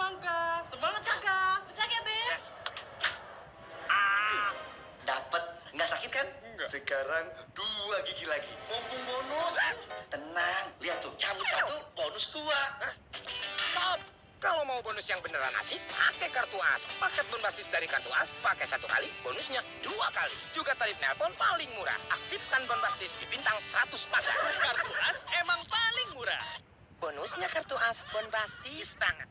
semangka. Semangat kakak. Kan, Bentar ya, Beb? Ah, dapat. Nggak sakit kan? Enggak. Sekarang dua gigi lagi. Mumpung bonus. Tenang, lihat tuh. Cabut satu, bonus dua. Stop! Kalau mau bonus yang beneran asik, pakai kartu as. Paket berbasis dari kartu as, pakai satu kali, bonusnya dua kali. Juga tarif nelpon paling murah. Aktifkan bonbastis di bintang 100 pagar. Kartu as emang paling murah. Bonusnya kartu as, bonbastis banget.